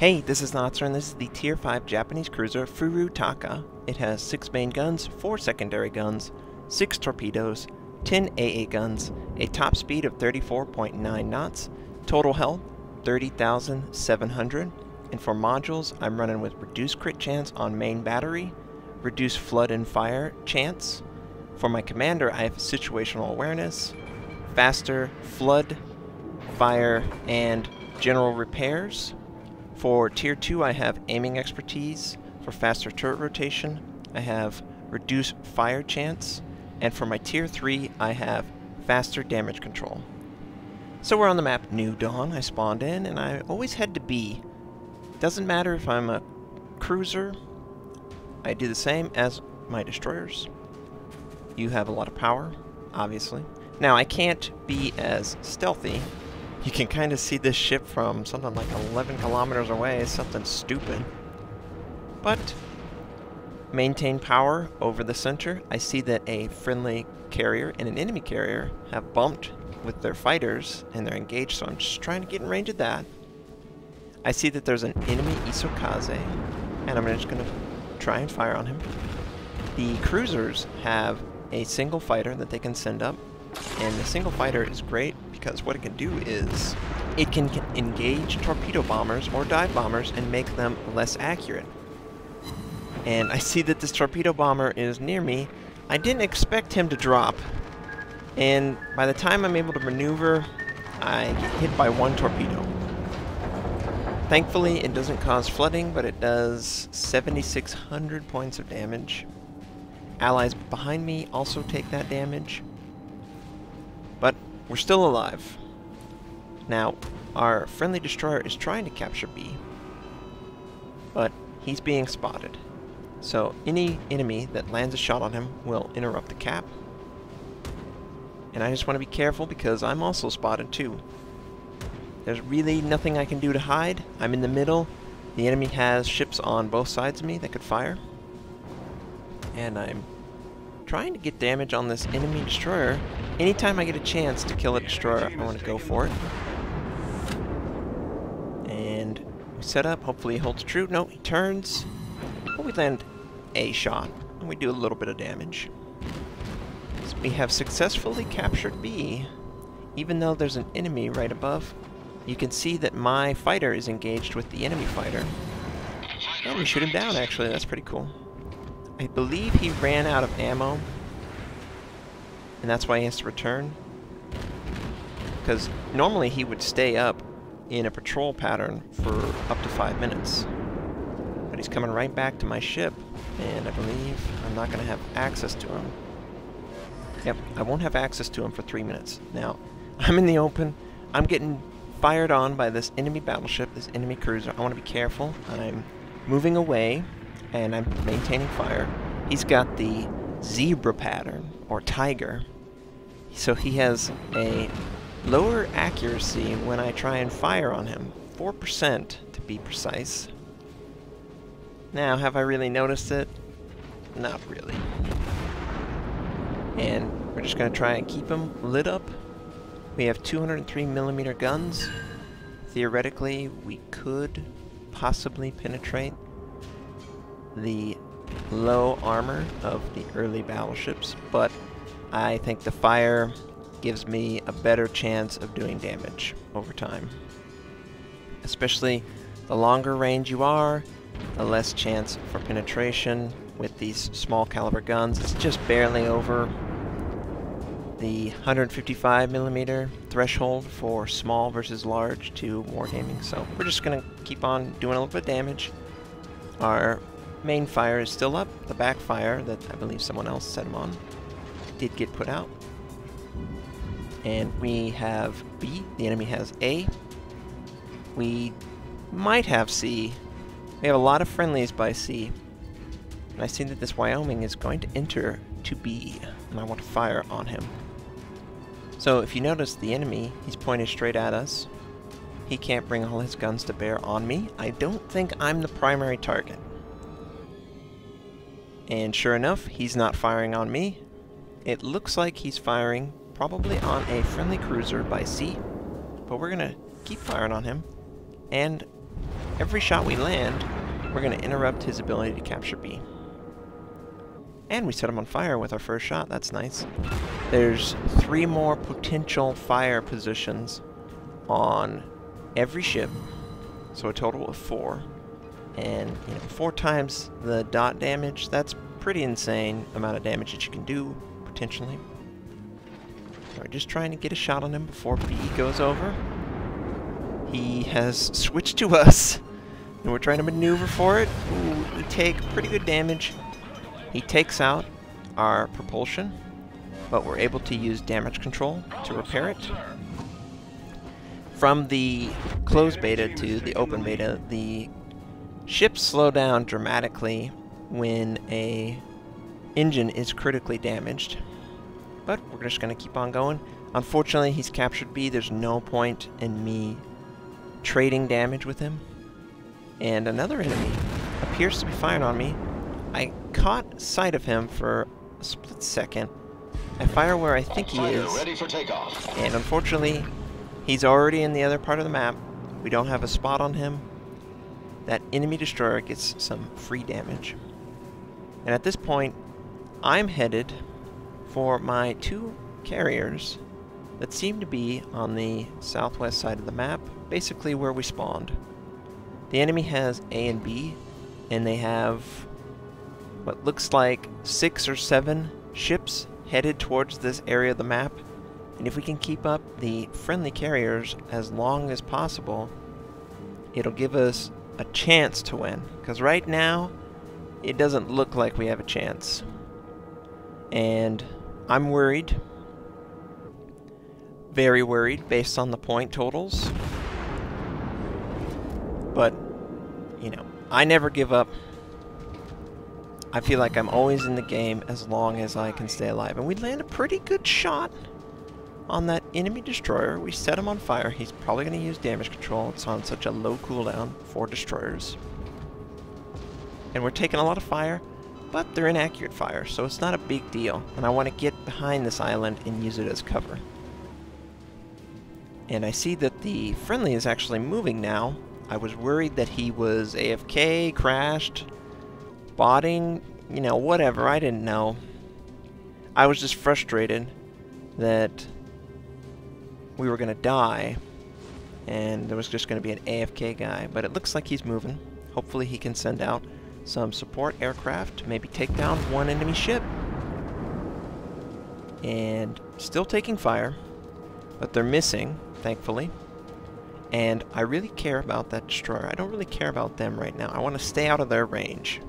Hey, this is Notser, and this is the Tier 5 Japanese cruiser Furutaka. It has 6 main guns, 4 secondary guns, 6 torpedoes, 10 AA guns, a top speed of 34.9 knots, total health 30,700, and for modules I'm running with reduced crit chance on main battery, reduced flood and fire chance. For my commander I have situational awareness, faster flood, fire, and general repairs. For Tier 2, I have aiming expertise. For faster turret rotation, I have reduced fire chance. And for my Tier 3, I have faster damage control. So we're on the map New Dawn. I spawned in, and I always head to B. Doesn't matter if I'm a cruiser. I do the same as my destroyers. You have a lot of power, obviously. Now, I can't be as stealthy you can kind of see this ship from something like 11 kilometers away, something stupid. But, maintain power over the center. I see that a friendly carrier and an enemy carrier have bumped with their fighters and they're engaged, so I'm just trying to get in range of that. I see that there's an enemy Isokaze, and I'm just going to try and fire on him. The cruisers have a single fighter that they can send up, and the single fighter is great because what it can do is it can engage torpedo bombers or dive bombers and make them less accurate. And I see that this torpedo bomber is near me. I didn't expect him to drop. And by the time I'm able to maneuver, I get hit by one torpedo. Thankfully, it doesn't cause flooding, but it does 7,600 points of damage. Allies behind me also take that damage. We're still alive. Now, our friendly destroyer is trying to capture B, but he's being spotted. So any enemy that lands a shot on him will interrupt the cap. And I just want to be careful because I'm also spotted too. There's really nothing I can do to hide. I'm in the middle. The enemy has ships on both sides of me that could fire. And I'm trying to get damage on this enemy destroyer Anytime I get a chance to kill a destroyer, I want to go for it. And we set up, hopefully he holds true. No, he turns. But we land a shot, and we do a little bit of damage. So we have successfully captured B. Even though there's an enemy right above, you can see that my fighter is engaged with the enemy fighter. Oh, we shoot him down, actually. That's pretty cool. I believe he ran out of ammo and that's why he has to return. Because normally he would stay up in a patrol pattern for up to five minutes. But he's coming right back to my ship, and I believe I'm not going to have access to him. Yep, I won't have access to him for three minutes. Now, I'm in the open. I'm getting fired on by this enemy battleship, this enemy cruiser. I want to be careful. I'm moving away, and I'm maintaining fire. He's got the zebra pattern, or tiger. So he has a lower accuracy when I try and fire on him. 4% to be precise. Now, have I really noticed it? Not really. And we're just going to try and keep him lit up. We have 203 millimeter guns. Theoretically, we could possibly penetrate the low armor of the early battleships, but I think the fire gives me a better chance of doing damage over time. Especially the longer range you are, the less chance for penetration with these small caliber guns. It's just barely over the 155 millimeter threshold for small versus large to Wargaming. So we're just to keep on doing a little bit of damage. Our main fire is still up. The backfire that I believe someone else set him on did get put out. And we have B. The enemy has A. We might have C. We have a lot of friendlies by C. And I see that this Wyoming is going to enter to B. And I want to fire on him. So if you notice the enemy, he's pointed straight at us. He can't bring all his guns to bear on me. I don't think I'm the primary target. And sure enough, he's not firing on me. It looks like he's firing probably on a friendly cruiser by sea, but we're going to keep firing on him. And every shot we land, we're going to interrupt his ability to capture B. And we set him on fire with our first shot. That's nice. There's three more potential fire positions on every ship. So a total of four. And, you know, four times the dot damage, that's pretty insane amount of damage that you can do, potentially. So we're just trying to get a shot on him before B goes over. He has switched to us, and we're trying to maneuver for it. Ooh, we take pretty good damage. He takes out our propulsion, but we're able to use damage control to repair it. From the closed beta to the open beta, the ships slow down dramatically when a engine is critically damaged. But we're just going to keep on going. Unfortunately, he's captured B. There's no point in me trading damage with him. And another enemy appears to be firing on me. I caught sight of him for a split second. I fire where I think he is. And unfortunately, he's already in the other part of the map. We don't have a spot on him. That enemy destroyer gets some free damage. And at this point, I'm headed for my two carriers that seem to be on the southwest side of the map, basically where we spawned. The enemy has A and B, and they have what looks like six or seven ships headed towards this area of the map. And if we can keep up the friendly carriers as long as possible, it'll give us a chance to win. Because right now, it doesn't look like we have a chance. And I'm worried. Very worried based on the point totals. But, you know, I never give up. I feel like I'm always in the game as long as I can stay alive. And we land a pretty good shot on that enemy destroyer. We set him on fire. He's probably going to use damage control. It's on such a low cooldown for destroyers. And we're taking a lot of fire, but they're inaccurate fire, so it's not a big deal. And I want to get behind this island and use it as cover. And I see that the friendly is actually moving now. I was worried that he was AFK, crashed, botting, you know, whatever. I didn't know. I was just frustrated that we were going to die and there was just going to be an AFK guy. But it looks like he's moving. Hopefully he can send out some support aircraft, maybe take down one enemy ship. And still taking fire, but they're missing, thankfully. And I really care about that destroyer. I don't really care about them right now. I want to stay out of their range.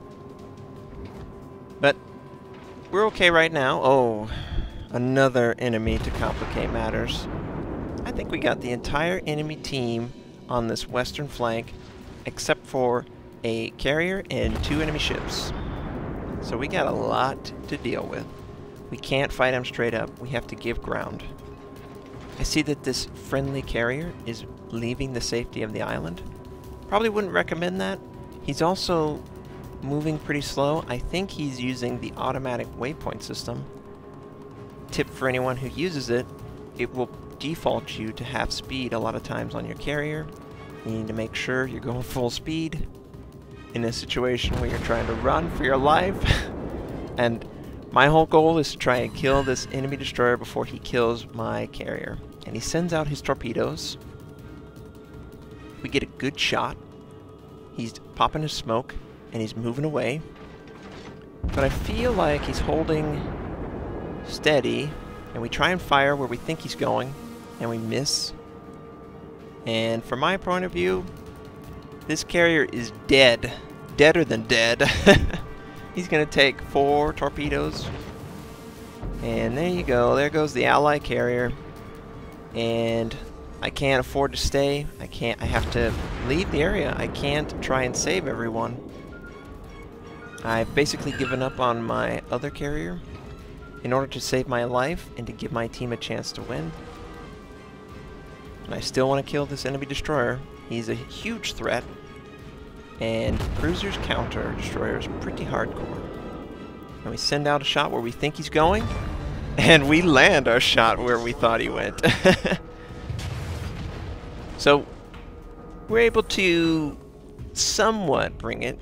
But we're okay right now. Oh, another enemy to complicate matters. I think we got the entire enemy team on this western flank, except for a carrier and two enemy ships. So we got a lot to deal with. We can't fight them straight up. We have to give ground. I see that this friendly carrier is leaving the safety of the island. Probably wouldn't recommend that. He's also moving pretty slow. I think he's using the automatic waypoint system. Tip for anyone who uses it, it will default you to half speed a lot of times on your carrier. You need to make sure you're going full speed in a situation where you're trying to run for your life. and my whole goal is to try and kill this enemy destroyer before he kills my carrier. And he sends out his torpedoes. We get a good shot. He's popping his smoke, and he's moving away. But I feel like he's holding steady, and we try and fire where we think he's going, and we miss. And from my point of view, this carrier is dead. Deader than dead. He's going to take four torpedoes. And there you go. There goes the ally carrier. And I can't afford to stay. I can't. I have to leave the area. I can't try and save everyone. I've basically given up on my other carrier in order to save my life and to give my team a chance to win. And I still want to kill this enemy destroyer. He's a huge threat. And cruisers counter destroyers pretty hardcore. And we send out a shot where we think he's going. And we land our shot where we thought he went. so we're able to somewhat bring it.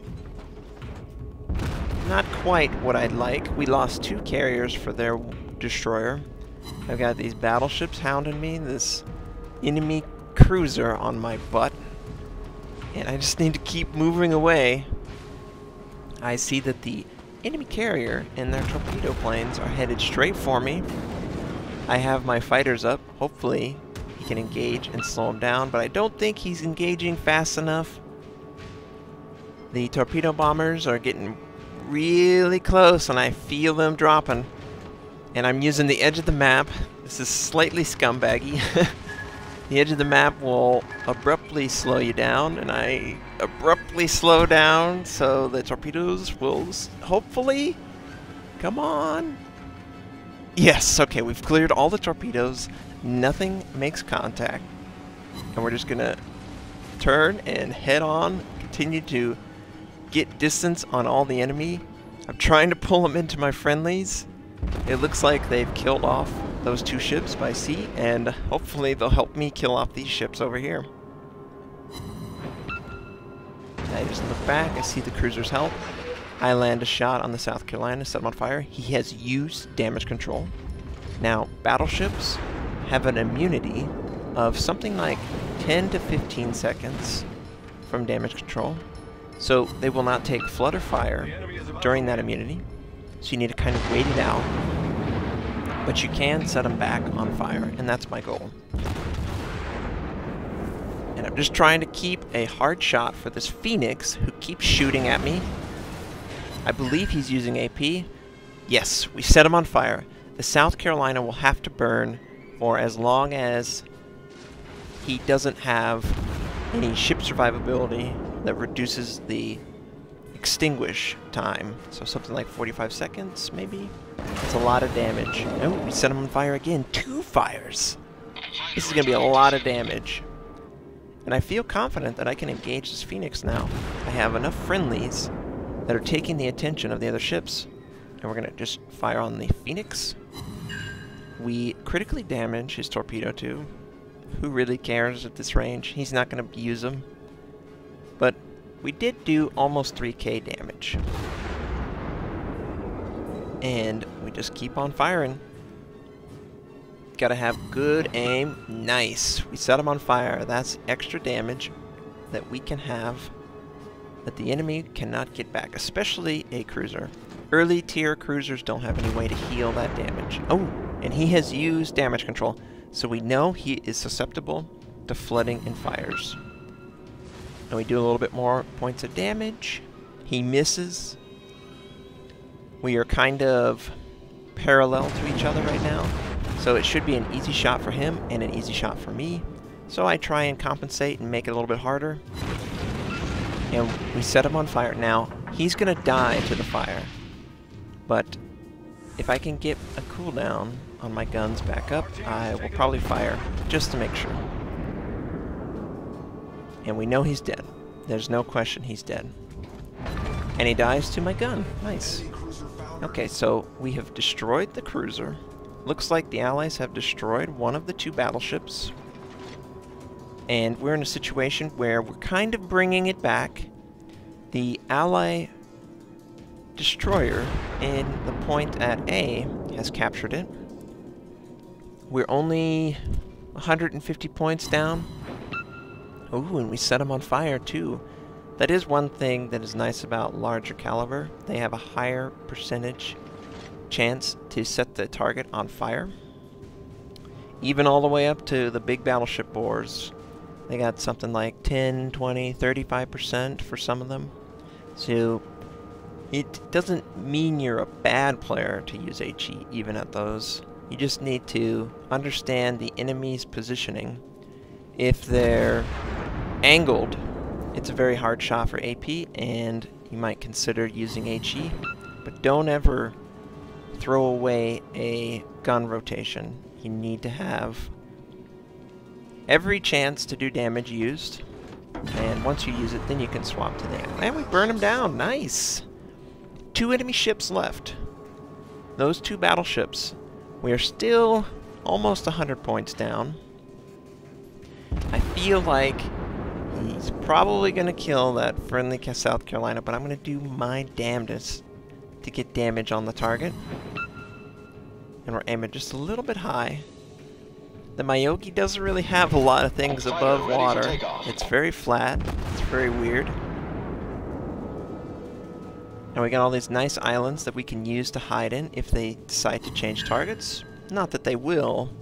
Not quite what I'd like. We lost two carriers for their destroyer. I've got these battleships hounding me, this enemy cruiser on my butt. And I just need to keep moving away. I see that the enemy carrier and their torpedo planes are headed straight for me. I have my fighters up. Hopefully he can engage and slow him down, but I don't think he's engaging fast enough. The torpedo bombers are getting really close and I feel them dropping. And I'm using the edge of the map. This is slightly scumbaggy. the edge of the map will abruptly slow you down and I abruptly slow down so the torpedoes will hopefully come on. Yes okay we've cleared all the torpedoes. Nothing makes contact. And we're just gonna turn and head on continue to get distance on all the enemy. I'm trying to pull them into my friendlies. It looks like they've killed off those two ships by sea and hopefully they'll help me kill off these ships over here I just look back, I see the cruiser's help. I land a shot on the South Carolina, set him on fire. He has used damage control. Now, battleships have an immunity of something like 10 to 15 seconds from damage control. So they will not take flood or fire during that immunity. So you need to kind of wait it out. But you can set them back on fire, and that's my goal. And I'm just trying to keep a hard shot for this Phoenix who keeps shooting at me. I believe he's using AP. Yes, we set him on fire. The South Carolina will have to burn for as long as he doesn't have any ship survivability that reduces the extinguish time. So something like 45 seconds, maybe? That's a lot of damage. Oh, we set him on fire again. Two fires! This is going to be a lot of damage. And I feel confident that I can engage this Phoenix now. I have enough friendlies that are taking the attention of the other ships. And we're going to just fire on the Phoenix. We critically damage his torpedo too. Who really cares at this range? He's not going to use them. But we did do almost 3k damage. And we just keep on firing. Gotta have good aim. Nice. We set them on fire. That's extra damage that we can have that the enemy cannot get back, especially a cruiser. Early tier cruisers don't have any way to heal that damage. Oh, and he has used damage control, so we know he is susceptible to flooding and fires. And we do a little bit more points of damage. He misses. We are kind of parallel to each other right now. So it should be an easy shot for him and an easy shot for me. So I try and compensate and make it a little bit harder. And we set him on fire. Now, he's going to die to the fire. But if I can get a cooldown on my guns back up, I will probably fire just to make sure. And we know he's dead. There's no question he's dead. And he dies to my gun. Nice. Okay, so we have destroyed the cruiser. Looks like the Allies have destroyed one of the two battleships. And we're in a situation where we're kind of bringing it back. The Ally destroyer in the point at A has captured it. We're only 150 points down. Ooh, and we set them on fire too. That is one thing that is nice about larger caliber. They have a higher percentage chance to set the target on fire. Even all the way up to the big battleship bores. They got something like 10, 20, 35% for some of them. So it doesn't mean you're a bad player to use HE even at those. You just need to understand the enemy's positioning. If they're angled, it's a very hard shot for AP and you might consider using HE. But don't ever throw away a gun rotation. You need to have every chance to do damage used. And once you use it, then you can swap to that. And we burn them down. Nice. Two enemy ships left. Those two battleships. We are still almost 100 points down. I feel like He's probably going to kill that friendly South Carolina, but I'm going to do my damnedest to get damage on the target. And we're aiming just a little bit high. The Myogi doesn't really have a lot of things above water. It's very flat. It's very weird. And we got all these nice islands that we can use to hide in if they decide to change targets. Not that they will,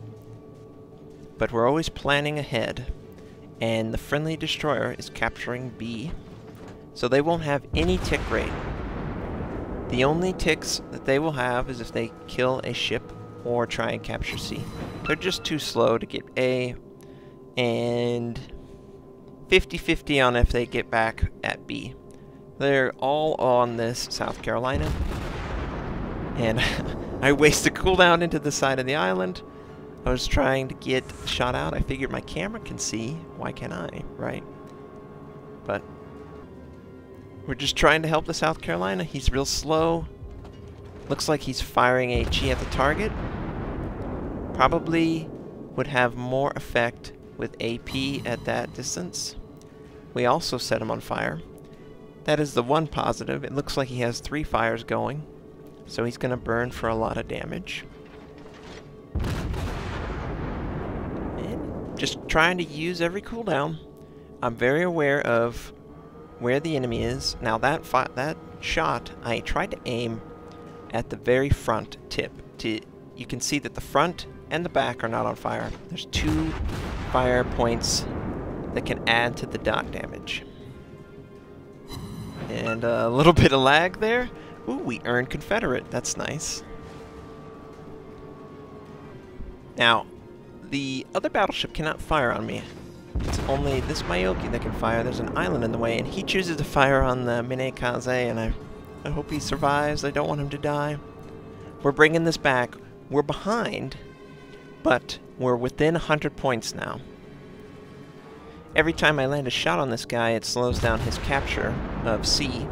but we're always planning ahead. And the friendly destroyer is capturing B, so they won't have any tick rate. The only ticks that they will have is if they kill a ship or try and capture C. They're just too slow to get A, and 50-50 on if they get back at B. They're all on this South Carolina, and I wasted cooldown into the side of the island. I was trying to get shot out. I figured my camera can see. Why can't I, right? But we're just trying to help the South Carolina. He's real slow. Looks like he's firing HE at the target. Probably would have more effect with AP at that distance. We also set him on fire. That is the one positive. It looks like he has three fires going. So he's going to burn for a lot of damage. Just trying to use every cooldown. I'm very aware of where the enemy is. Now that that shot, I tried to aim at the very front tip. To You can see that the front and the back are not on fire. There's two fire points that can add to the dot damage. And a little bit of lag there. Ooh, we earned Confederate. That's nice. Now, the other battleship cannot fire on me. It's only this Myogi that can fire. There's an island in the way, and he chooses to fire on the Minekaze, and I, I hope he survives. I don't want him to die. We're bringing this back. We're behind, but we're within 100 points now. Every time I land a shot on this guy, it slows down his capture of C,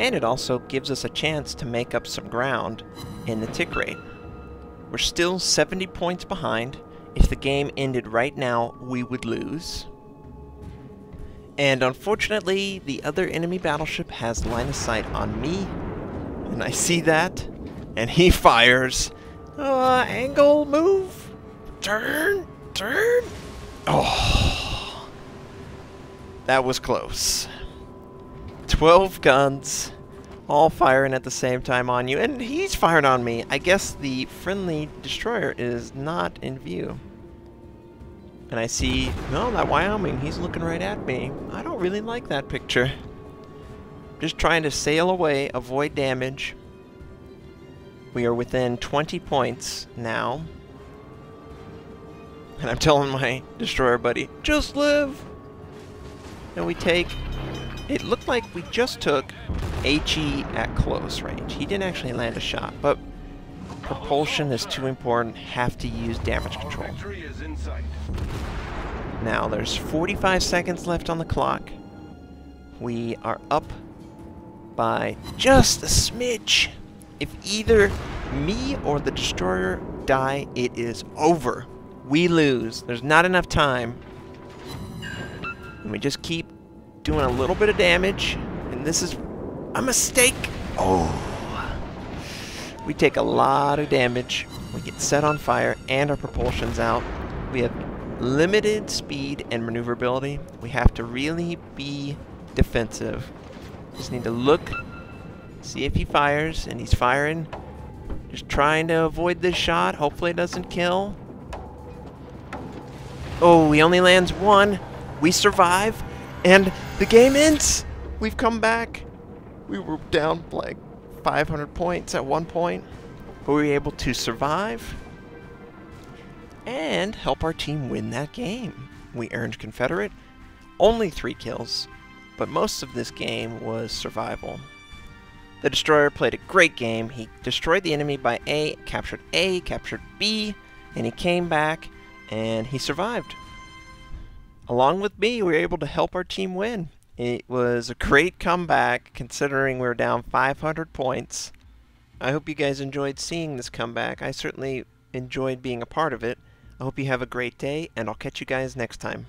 and it also gives us a chance to make up some ground in the tick rate. We're still 70 points behind, if the game ended right now, we would lose. And unfortunately, the other enemy battleship has line of sight on me. And I see that. And he fires. Uh, angle, move. Turn, turn. Oh. That was close. 12 guns all firing at the same time on you. And he's firing on me. I guess the friendly destroyer is not in view. And I see, no, that Wyoming, he's looking right at me. I don't really like that picture. Just trying to sail away, avoid damage. We are within 20 points now. And I'm telling my destroyer buddy, just live! And we take it looked like we just took HE at close range. He didn't actually land a shot, but propulsion is too important. Have to use damage control. Now, there's 45 seconds left on the clock. We are up by just a smidge. If either me or the destroyer die, it is over. We lose. There's not enough time. And we just keep doing a little bit of damage, and this is a mistake. Oh. We take a lot of damage. We get set on fire, and our propulsion's out. We have limited speed and maneuverability. We have to really be defensive. Just need to look, see if he fires, and he's firing. Just trying to avoid this shot. Hopefully it doesn't kill. Oh, he only lands one. We survive. And the game ends! We've come back. We were down 500 points at one point, but we were able to survive and help our team win that game. We earned Confederate, only three kills, but most of this game was survival. The Destroyer played a great game. He destroyed the enemy by A, captured A, captured B, and he came back and he survived along with me, we were able to help our team win. It was a great comeback considering we were down 500 points. I hope you guys enjoyed seeing this comeback. I certainly enjoyed being a part of it. I hope you have a great day, and I'll catch you guys next time.